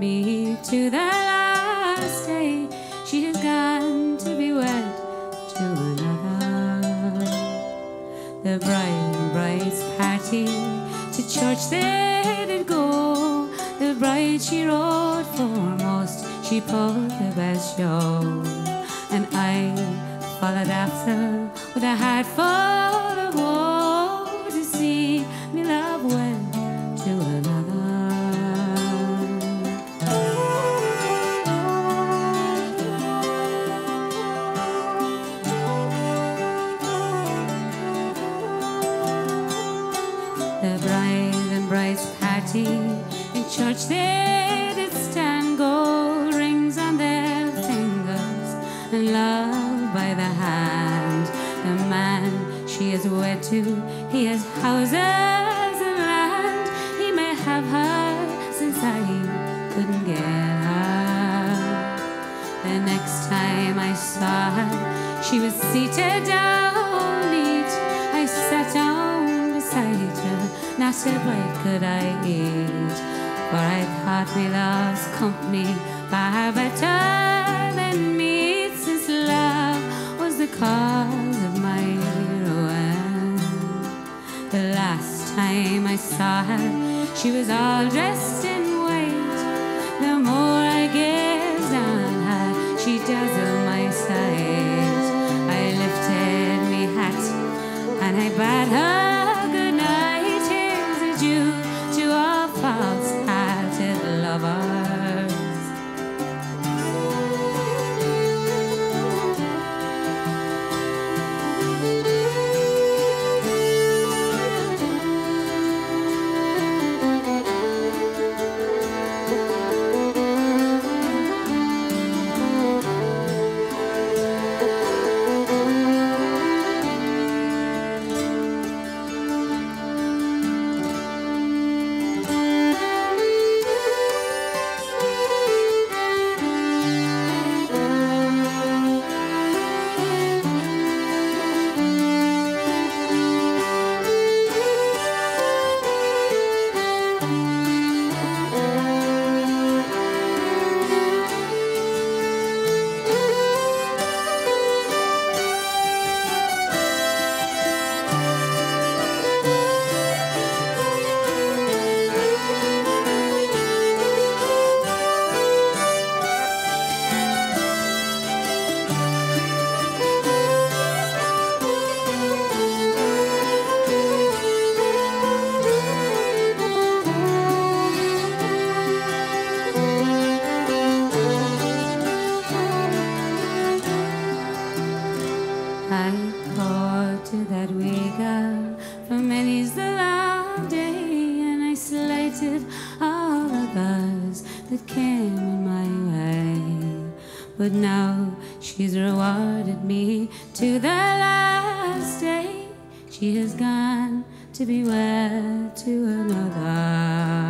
me to the last day. She has gone to be wed to another. The bride and bride's party to church they did go. The bride she rode foremost, she pulled the best show, and I followed after with a heart full of woe party in church they did stand gold rings on their fingers and love by the hand. The man she is wed to, he has houses and land. He may have her since I couldn't get her. The next time I saw her, she was seated down not a bite could I eat. For I thought we lost company far better than meat, since love was the cause of my ruin. The last time I saw her, she was all dressed in I called to that girl for many's the long day, and I slighted all others that came in my way. But now she's rewarded me to the last day. She has gone to be wed to another.